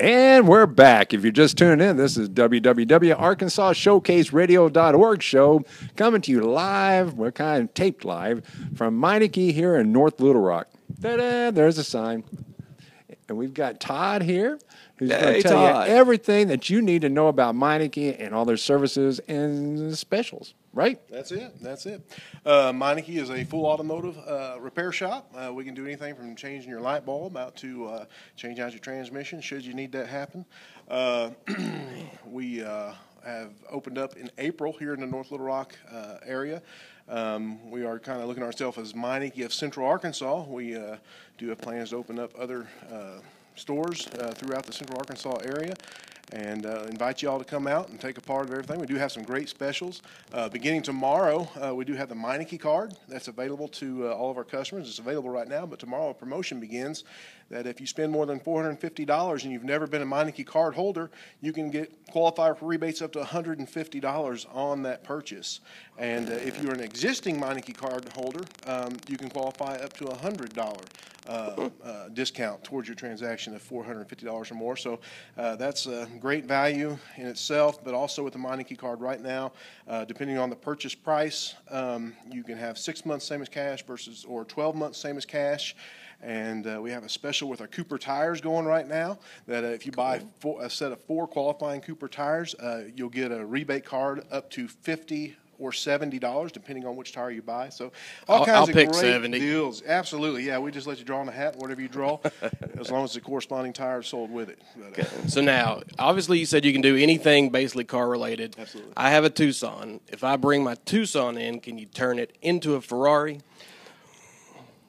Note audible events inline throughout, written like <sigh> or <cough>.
And we're back. If you're just tuning in, this is www.arkansasshowcaseradio.org show coming to you live. We're kind of taped live from Meineke here in North Little Rock. Ta-da, there's a sign. And we've got Todd here who's going to tell Todd. you everything that you need to know about Meineke and all their services and specials, right? That's it. That's it. Uh, Meineke is a full automotive uh, repair shop. Uh, we can do anything from changing your light bulb out to uh, changing out your transmission, should you need that happen. Uh, <clears throat> we uh, have opened up in April here in the North Little Rock uh, area. Um, we are kind of looking at ourselves as Meineke of Central Arkansas. We do have plans to open up other stores throughout the Central Arkansas area and uh, invite you all to come out and take a part of everything. We do have some great specials. Uh, beginning tomorrow, uh, we do have the Meineke card that's available to uh, all of our customers. It's available right now, but tomorrow a promotion begins that if you spend more than $450 and you've never been a Meineke card holder, you can get qualify for rebates up to $150 on that purchase. And uh, if you're an existing Meineke card holder, um, you can qualify up to a $100 uh, uh, discount towards your transaction of $450 or more. So uh, that's a great value in itself, but also with the Meineke card right now, uh, depending on the purchase price, um, you can have six months same as cash versus, or 12 months same as cash. And uh, we have a special with our Cooper tires going right now. That uh, if you buy four, a set of four qualifying Cooper tires, uh, you'll get a rebate card up to 50 or seventy dollars, depending on which tire you buy. So all I'll- kinds I'll of pick great 70. deals. Absolutely, yeah. We just let you draw on a hat, whatever you draw, <laughs> as long as the corresponding tire is sold with it. But, uh, So now, obviously, you said you can do anything basically car related. Absolutely. I have a Tucson. If I bring my Tucson in, can you turn it into a Ferrari?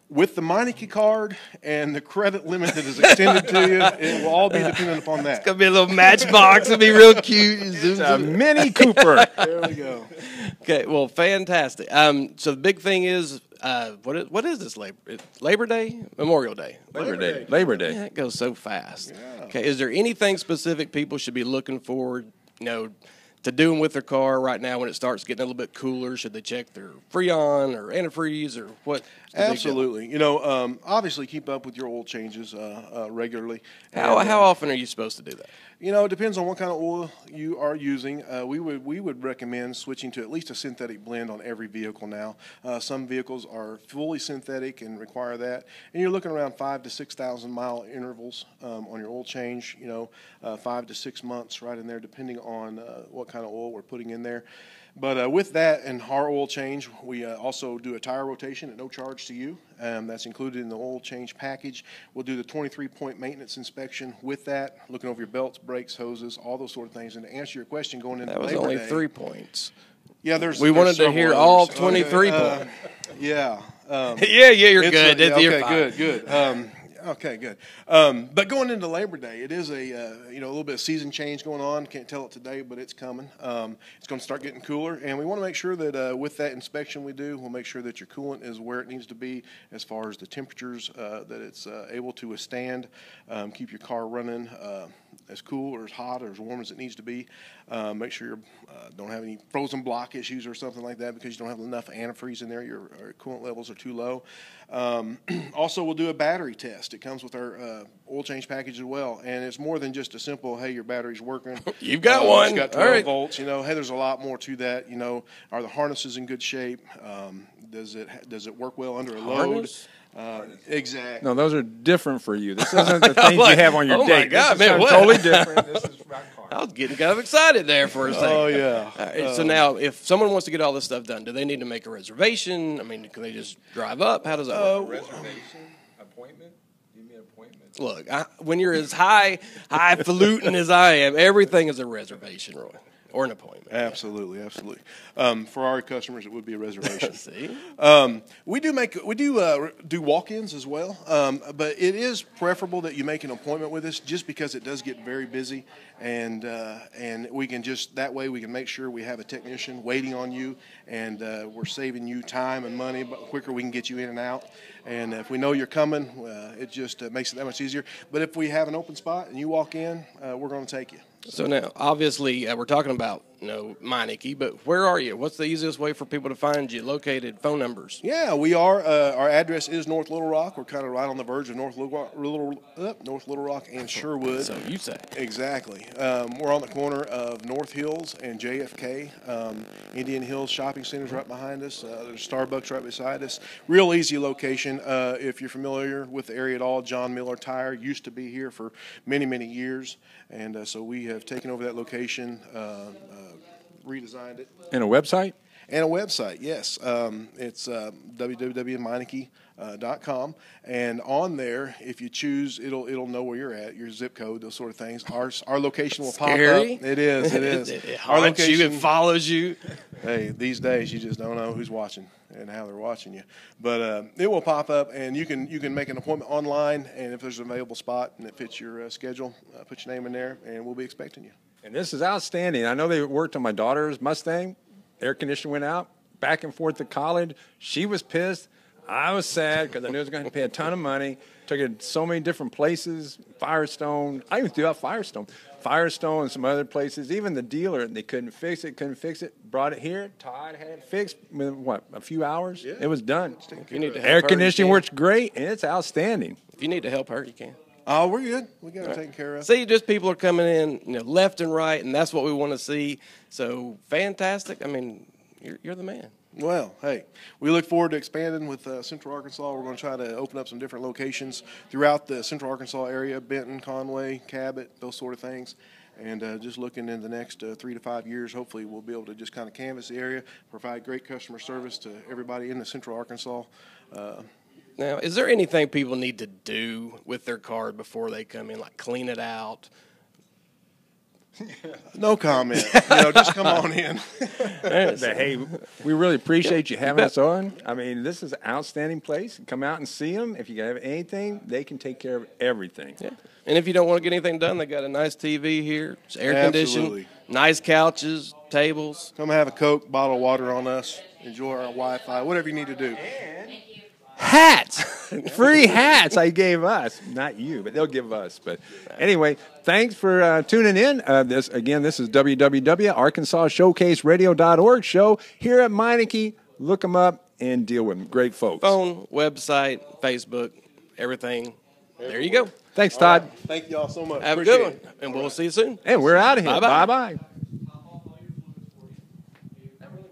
With the Meineke card and the credit limit that is extended to you, <laughs> it will all be dependent upon that. It's gonna be a little matchbox. It'll be real cute. Zoom, A. Mini Cooper. <laughs> There we go. Okay, well, fantastic. Um, so the big thing is, uh, what is what is this Labor Labor Day, Memorial Day? Labor Day. Labor Day. Yeah, it goes so fast. Okay, is there anything specific people should be looking forward, you know, to doing with their car right now when it starts getting a little bit cooler? Should they check their Freon or antifreeze or what? Absolutely. You know, um, obviously keep up with your oil changes uh, uh, regularly. How, And, how uh, often are you supposed to do that? You know, it depends on what kind of oil you are using. Uh, we would we would recommend switching to at least a synthetic blend on every vehicle now. Uh, some vehicles are fully synthetic and require that, and you're looking around five to six thousand mile intervals um, on your oil change. You know, uh, five to six months right in there, depending on uh, what kind of oil we're putting in there. But uh, with that and our oil change, we uh, also do a tire rotation at no charge to you. Um, that's included in the oil change package. We'll do the 23 point maintenance inspection with that, looking over your belts, brakes, hoses, all those sort of things. And to answer your question going into That was Labor only Day- three points. Yeah, there's. We there's wanted to hear others. all Okay, 23 uh, points. Yeah. Um, <laughs> yeah, yeah, you're good. a- It's- you're okay, good, good. Um, okay, good. Um, but going into Labor Day, it is a uh, you know a little bit of season change going on. Can't tell it today, but it's coming. Um, it's going to start getting cooler, and we want to make sure that uh, with that inspection we do, we'll make sure that your coolant is where it needs to be as far as the temperatures uh, that it's uh, able to withstand. Um, keep your car running. As cool or as hot or as warm as it needs to be. Uh, make sure you uh, don't have any frozen block issues or something like that because you don't have enough antifreeze in there. Your, your coolant levels are too low. Um, <clears throat> also, we'll do a battery test. It comes with our uh, oil change package as well, and it's more than just a simple "Hey, your battery's working." <laughs> You've got Uh, one. It's got 12 right. volts. You know, hey, there's a lot more to that. You know, are the harnesses in good shape? Um, does it does it work well under a load? Harness? Uh, exactly. No, those are different for you. This <laughs> isn't the things like, you have on your oh my date. God, this man, something what? totally different. <laughs> This is about cars. I was getting kind of excited there for a second. Oh yeah. All right, so now, if someone wants to get all this stuff done, do they need to make a reservation? I mean, can they just drive up? How does that work? Reservation, appointment. Give me an appointment. Look, I, when you're as high highfalutin as I am, everything is a reservation, Roy, or an appointment. Absolutely, absolutely. Um, for our customers, it would be a reservation. <laughs> See, um, we do make we do uh, do walk-ins as well, um, but it is preferable that you make an appointment with us, just because it does get very busy, and uh, and we can just that way we can make sure we have a technician waiting on you, and uh, we're saving you time and money. But quicker we can get you in and out, and if we know you're coming, uh, it just uh, makes it that much easier. But if we have an open spot and you walk in, uh, we're going to take you. so now obviously uh, we're talking about know Meineke, but where are you? What's the easiest way for people to find you? Located, phone numbers. Yeah, we are. Uh, our address is North Little Rock. We're kind of right on the verge of North Little Rock, Little, uh, North Little Rock and Sherwood. So you say. Exactly. Um, we're on the corner of North Hills and JFK. Um, Indian Hills Shopping Center's right behind us. Uh, there's Starbucks right beside us. Real easy location. Uh, if you're familiar with the area at all, John Miller Tire used to be here for many, many years, and uh, so we have taken over that location, uh, uh, redesigned it. And a website? And a website, yes. Um, it's uh, www.meineke.com. And on there, if you choose, it'll it'll know where you're at, your zip code, those sort of things. Our, our location will Scary. pop up. It is, it is. <laughs> it, it our haunts you. It follows you. hey, these days you just don't know who's watching and how they're watching you. But uh, it will pop up, and you can you can make an appointment online, and if there's an available spot and it fits your uh, schedule, uh, put your name in there, and we'll be expecting you. And this is outstanding. I know they worked on my daughter's Mustang. Air conditioner went out. Back and forth to college. She was pissed. I was sad because I knew I was going to pay a ton of money. Took it to so many different places. Firestone. I even threw out Firestone. Firestone and some other places. Even the dealer, they couldn't fix it. Couldn't fix it. Brought it here. Todd had it fixed. Within, what? A few hours. Yeah. It was done. If you need to help Air her, you conditioning works great, and it's outstanding. If you need to help her, you can. Oh, we're good. We got it taken care of. See, just people are coming in, you know, left and right, and that's what we want to see. So fantastic. I mean, you're, you're the man. Well, hey, we look forward to expanding with uh, Central Arkansas. We're going to try to open up some different locations throughout the Central Arkansas area Benton, Conway, Cabot, those sort of things. And uh, just looking in the next uh, three to five years, hopefully we'll be able to just kind of canvass the area, provide great customer service to everybody in the Central Arkansas. Now, is there anything people need to do with their card before they come in, like clean it out? <laughs> no comment. you know, just come on in. But hey, we really appreciate you having us on. <laughs> I mean, this is an outstanding place. Come out and see them. If you have anything, they can take care of everything. Yeah. And if you don't want to get anything done, they got a nice TV here. It's air conditioned, nice couches, tables. Come have a Coke, bottle of water on us, enjoy our Wi Fi, whatever you need to do. Hats, <laughs> free hats. I gave us, not you, but they'll give us. But anyway, thanks for uh, tuning in. Uh, this again, this is www.arkansasshowcaseradio.org show here at Meineke. Look them up and deal with them. Great folks. Phone, website, Facebook, everything. There you go. Thanks, Todd. Thank you all so much. Have a Appreciate good it. one, and we'll see you soon. And we're out of here. Bye-bye. Bye bye.